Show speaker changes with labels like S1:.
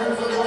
S1: Turns